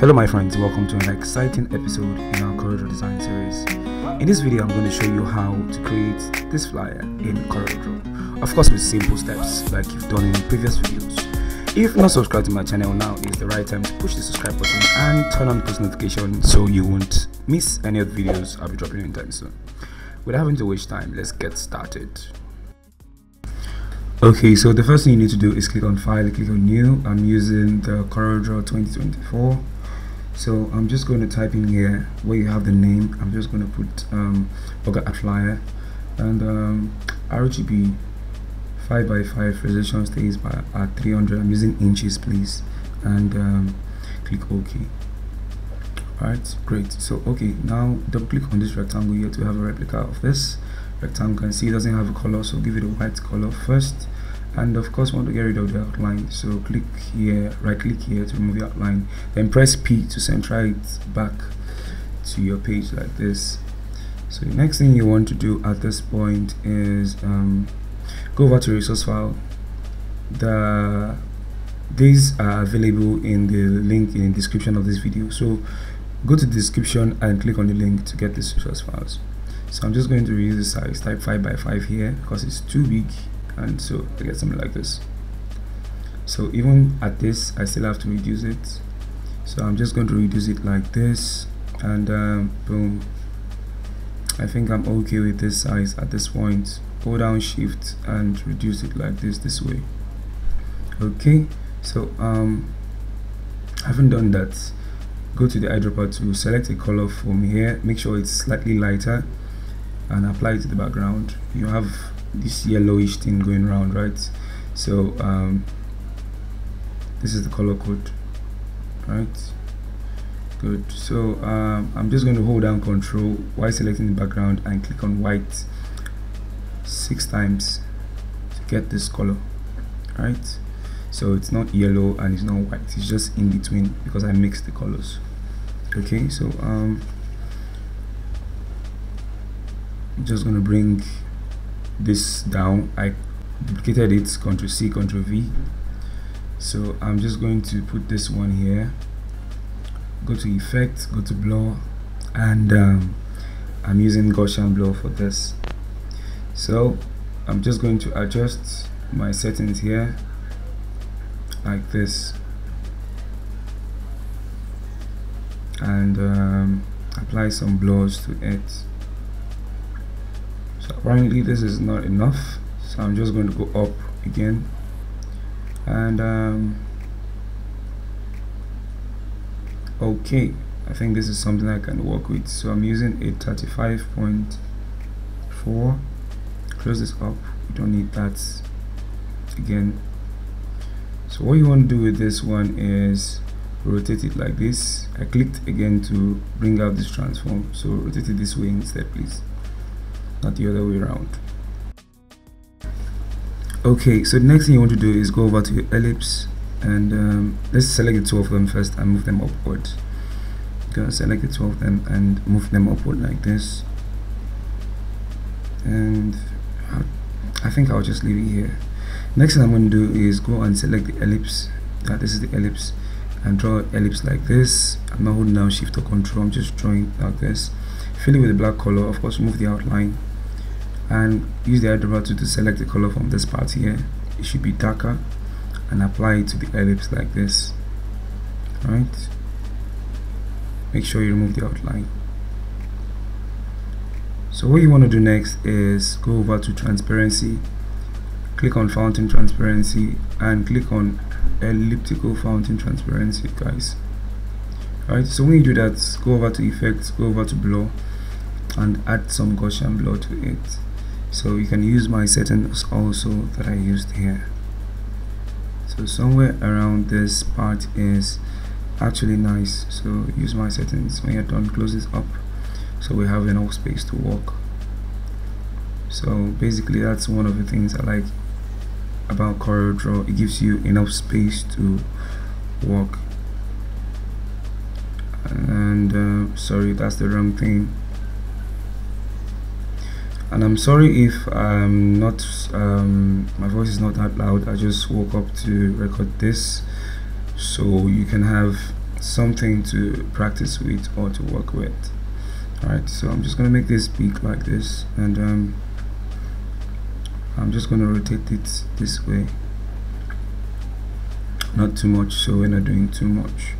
Hello my friends, welcome to an exciting episode in our CorelDRAW design series. In this video I'm going to show you how to create this flyer in CorelDRAW. Of course with simple steps like you've done in previous videos. If not subscribed to my channel now is the right time to push the subscribe button and turn on post notification so you won't miss any of the videos I'll be dropping anytime soon. Without having to waste time, let's get started. Okay, so the first thing you need to do is click on file, click on new. I'm using the CorelDRAW 2024 so I'm just going to type in here where you have the name. I'm just going to put um, flyer and um, RGB 5 by 5 resolution stays by at 300 I'm using inches please. And um, click OK. Alright great. So okay now double click on this rectangle here to have a replica of this rectangle. You can see it doesn't have a color so give it a white color first and of course want to get rid of the outline so click here right click here to remove the outline then press P to center it back to your page like this. So the next thing you want to do at this point is um, go over to resource file. The these are available in the link in the description of this video. So go to the description and click on the link to get these resource files. So I'm just going to reuse the size type 5 by 5 here because it's too big and so I get something like this. So even at this I still have to reduce it. So I'm just going to reduce it like this and um, boom. I think I'm okay with this size at this point. Hold down shift and reduce it like this this way. Okay so um having done that. Go to the eyedropper to select a color from here. Make sure it's slightly lighter and apply it to the background. You have this yellowish thing going around right? So um, this is the color code right? Good. So um, I'm just going to hold down control while selecting the background and click on white six times to get this color right? So it's not yellow and it's not white it's just in between because I mixed the colors. Okay so um, I'm just going to bring this down. I duplicated it Ctrl C Ctrl V. So I'm just going to put this one here. Go to effect go to blur and um, I'm using Gaussian blur for this. So I'm just going to adjust my settings here like this. And um, apply some blurs to it apparently this is not enough so I'm just going to go up again. And um, okay I think this is something I can work with. So I'm using a 35.4 close this up. You don't need that again. So what you want to do with this one is rotate it like this. I clicked again to bring out this transform. So rotate it this way instead please not the other way around. Okay so the next thing you want to do is go over to your ellipse and um, let's select the two of them first and move them upward. Gonna select the two of them and move them upward like this. And I think I'll just leave it here. Next thing I'm going to do is go and select the ellipse. That this is the ellipse. And draw ellipse like this. I'm not holding down shift or control. I'm just drawing like this. Fill it with the black color. Of course move the outline and use the eyedropper to, to select the color from this part here. It should be darker and apply it to the ellipse like this. Right make sure you remove the outline. So what you want to do next is go over to transparency click on fountain transparency and click on elliptical fountain transparency guys. Alright? So when you do that go over to effects go over to blur and add some Gaussian blur to it so you can use my settings also that I used here. So somewhere around this part is actually nice. So use my settings. When you're done close this up so we have enough space to work so basically that's one of the things I like about CorelDRAW it gives you enough space to work and uh, sorry that's the wrong thing and I'm sorry if I'm not um, my voice is not that loud. I just woke up to record this. So you can have something to practice with or to work with. Alright so I'm just gonna make this big like this. And um, I'm just gonna rotate it this way. Not too much so we're not doing too much.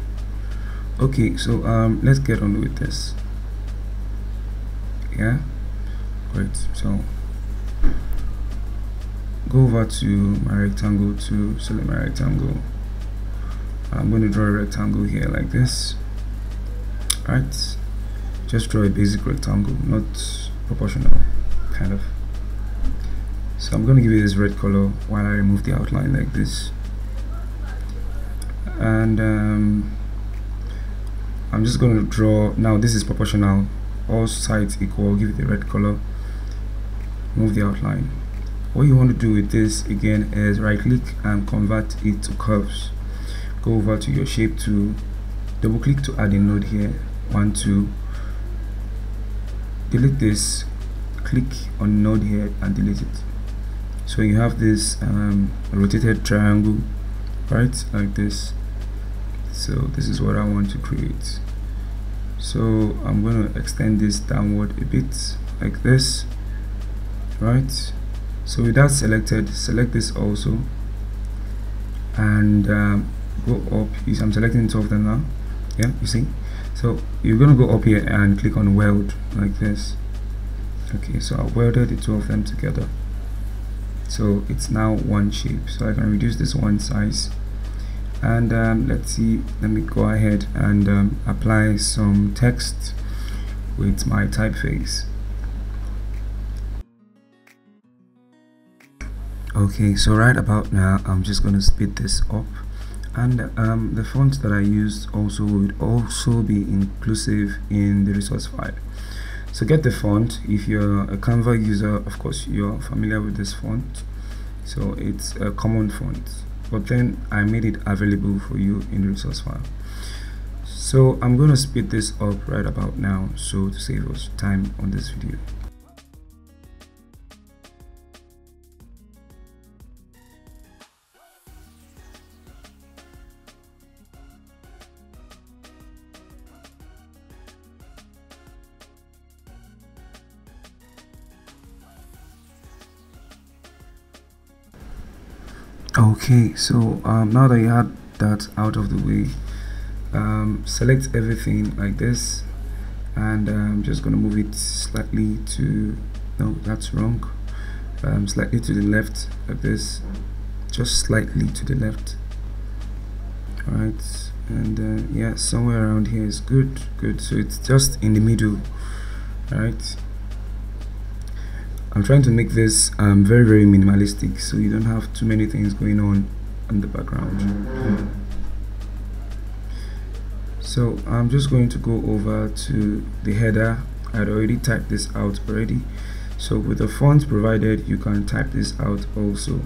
Okay so um, let's get on with this. Yeah great so go over to my rectangle to select my rectangle. I'm going to draw a rectangle here like this right? Just draw a basic rectangle not proportional kind of. So I'm going to give it this red color while I remove the outline like this. And um, I'm just going to draw now this is proportional all sides equal give it the red color move the outline. What you want to do with this again is right click and convert it to curves. Go over to your shape tool. Double click to add a node here. One two. Delete this. Click on node here and delete it. So you have this um, rotated triangle right like this. So this is what I want to create. So I'm going to extend this downward a bit like this right? So with that selected select this also. And um, go up. I'm selecting two of them now. Yeah you see? So you're gonna go up here and click on weld like this. Okay so I welded the two of them together. So it's now one shape. So I can reduce this one size. And um, let's see. Let me go ahead and um, apply some text with my typeface okay so right about now I'm just going to speed this up. And um, the font that I used also would also be inclusive in the resource file. So get the font. If you're a Canva user of course you're familiar with this font. So it's a common font. But then I made it available for you in the resource file. So I'm going to speed this up right about now so to save us time on this video okay so um, now that you had that out of the way um, select everything like this and I'm um, just gonna move it slightly to no that's wrong. Um, slightly to the left like this just slightly to the left. All right and uh, yeah somewhere around here is good good. So it's just in the middle. All right I'm trying to make this um, very very minimalistic so you don't have too many things going on in the background. So I'm just going to go over to the header. I'd already typed this out already. So with the font provided you can type this out also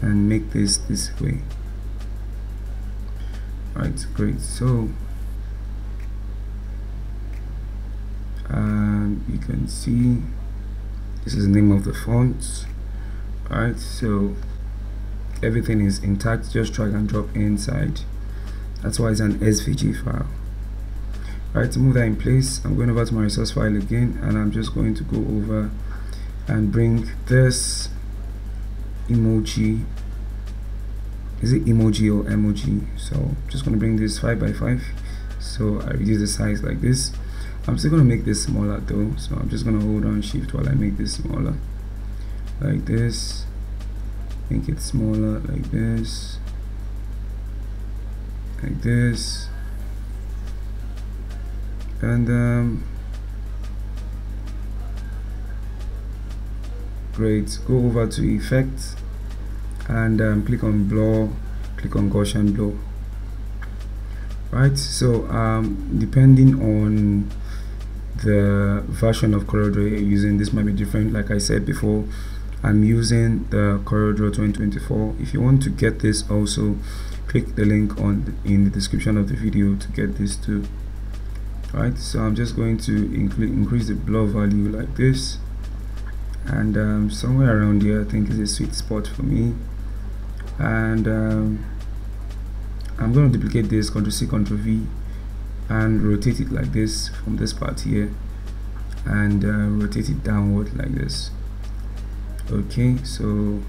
and make this this way. Right great. So um, you can see this is the name of the font. Alright so everything is intact. Just drag and drop inside. That's why it's an svg file. Alright to move that in place I'm going over to my resource file again and I'm just going to go over and bring this emoji. Is it emoji or emoji? So I'm just going to bring this 5 by 5 so I reduce the size like this I'm still gonna make this smaller though so I'm just gonna hold on shift while I make this smaller. Like this. Make it smaller like this. Like this. And um, great. Go over to effect and um, click on blur click on Gaussian blur right? So um, depending on the version of CorelDRAW using this might be different like I said before. I'm using the CorelDRAW 2024 if you want to get this also click the link on in the description of the video to get this too. Right so I'm just going to increase the blur value like this. And um, somewhere around here I think is a sweet spot for me. And um, I'm going to duplicate this Ctrl C Ctrl V and rotate it like this from this part here and uh, rotate it downward like this. Okay so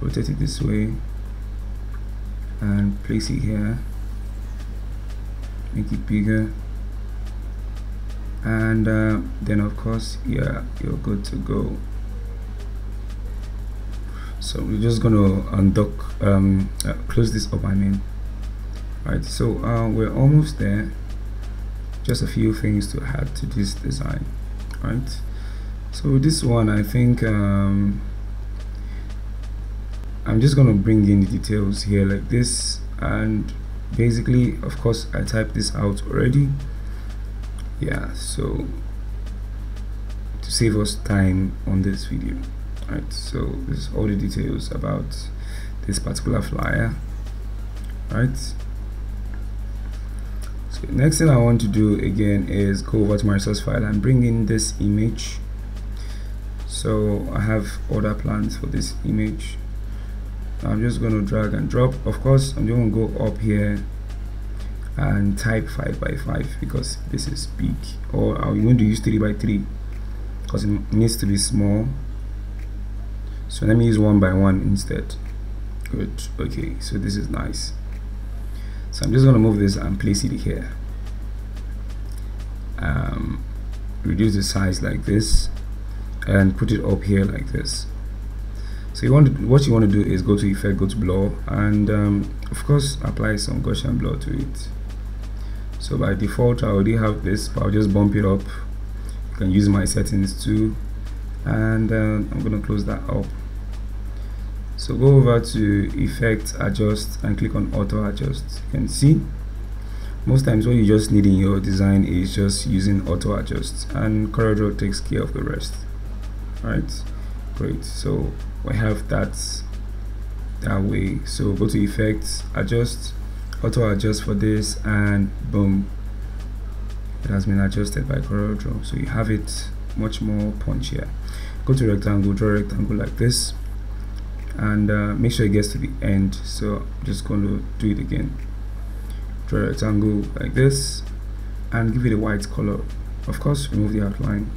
rotate it this way and place it here. Make it bigger. And uh, then of course yeah you're good to go. So we're just to undock um, uh, close this up I mean. Right so uh, we're almost there just a few things to add to this design right? So this one I think um, I'm just gonna bring in the details here like this and basically of course I typed this out already. Yeah so to save us time on this video right? So this is all the details about this particular flyer right next thing I want to do again is go over to my source file and bring in this image. So I have other plans for this image. I'm just going to drag and drop. Of course I'm going to go up here and type 5 by 5 because this is big. Or I'm going to use 3 by 3 because it needs to be small. So let me use 1 by 1 instead. Good. Okay so this is nice so I'm just going to move this and place it here. Um, reduce the size like this and put it up here like this. So you want to, what you want to do is go to effect go to blur and um, of course apply some Gaussian blur to it. So by default I already have this but I'll just bump it up. You can use my settings too. And uh, I'm gonna close that up so go over to effect adjust and click on auto adjust. You can see most times what you just need in your design is just using auto adjust and CorelDRAW takes care of the rest. Right great. So we have that that way. So go to effects adjust auto adjust for this and boom. It has been adjusted by CorelDRAW so you have it much more punchier. Go to rectangle draw rectangle like this and uh, make sure it gets to the end. So I'm just going to do it again. Draw a rectangle like this and give it a white color. Of course remove the outline.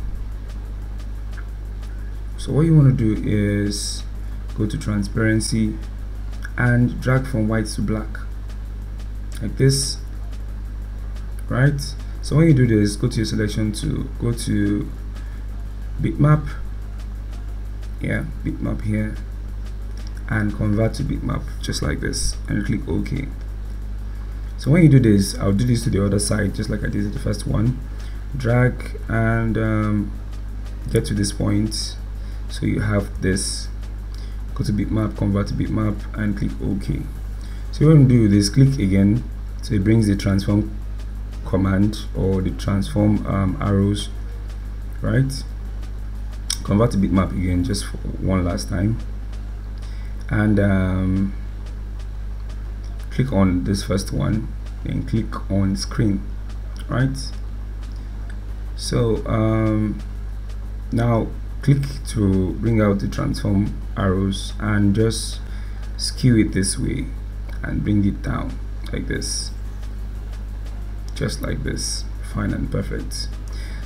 So what you want to do is go to transparency and drag from white to black like this right? So when you do this go to your selection to go to bitmap. Yeah bitmap here and convert to bitmap just like this and click ok. So when you do this I'll do this to the other side just like I did the first one. Drag and um, get to this point. So you have this. Go to bitmap convert to bitmap and click ok. So you want to do this click again. So it brings the transform command or the transform um, arrows right? Convert to bitmap again just for one last time and um, click on this first one and click on screen right? So um, now click to bring out the transform arrows and just skew it this way and bring it down like this. Just like this fine and perfect.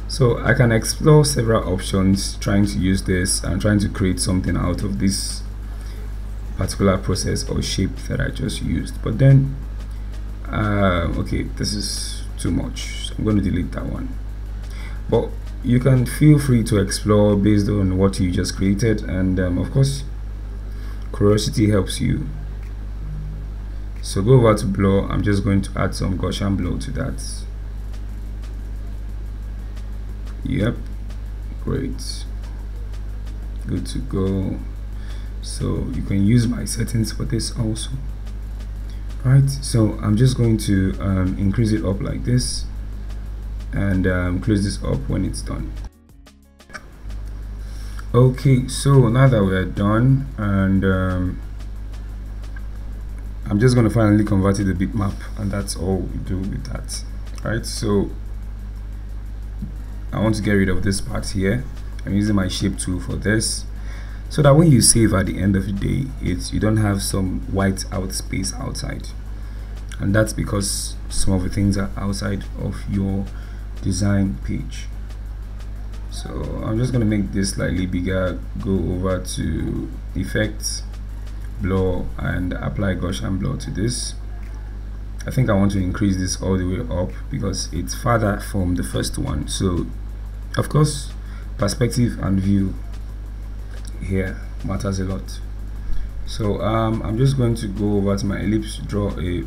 So I can explore several options trying to use this and trying to create something out of this particular process or shape that I just used. But then uh, okay this is too much. So I'm going to delete that one. But you can feel free to explore based on what you just created. And um, of course curiosity helps you. So go over to blur. I'm just going to add some gaussian blur to that. Yep. Great. Good to go so you can use my settings for this also. Right so i'm just going to um, increase it up like this and um, close this up when it's done. Okay so now that we're done and um, I'm just going to finally convert it to bitmap and that's all we do with that. Right so I want to get rid of this part here. I'm using my shape tool for this so that when you save at the end of the day it's you don't have some white out space outside. And that's because some of the things are outside of your design page. So I'm just going to make this slightly bigger go over to effects blur and apply Gaussian blur to this. I think I want to increase this all the way up because it's farther from the first one. So of course perspective and view here matters a lot. So um, I'm just going to go over to my ellipse draw a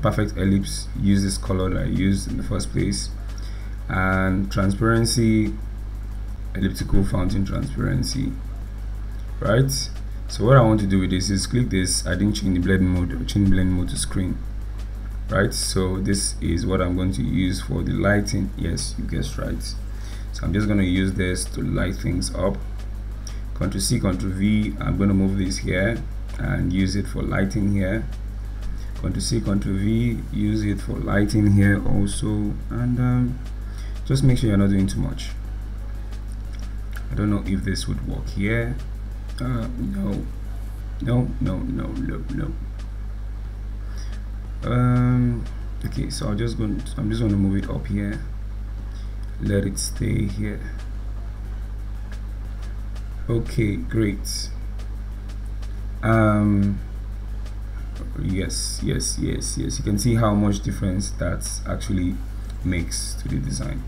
perfect ellipse use this color that I used in the first place and transparency elliptical fountain transparency right? So what I want to do with this is click this I didn't change the blend mode change blend mode to screen right? So this is what I'm going to use for the lighting. Yes you guessed right. So I'm just going to use this to light things up Ctrl C Ctrl V I'm going to move this here and use it for lighting here. Ctrl C Ctrl V use it for lighting here also. And um, just make sure you're not doing too much. I don't know if this would work here. Uh, no. No no no no no. Um okay so i'm just going to, i'm just going to move it up here. Let it stay here okay great. Um yes yes yes yes. You can see how much difference that actually makes to the design.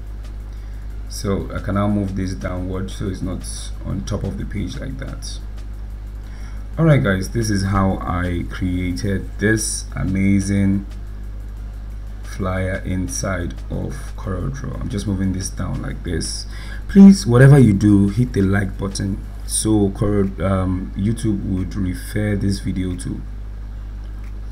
So I can now move this downward so it's not on top of the page like that. Alright guys this is how I created this amazing flyer inside of CorelDRAW I'm just moving this down like this. Please whatever you do hit the like button so um, YouTube would refer this video to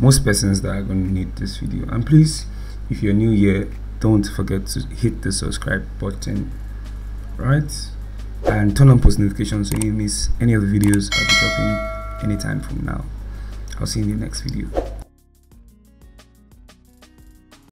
most persons that are going to need this video. And please if you're new here don't forget to hit the subscribe button right? And turn on post notifications so you miss any of the videos I'll be dropping anytime from now. I'll see you in the next video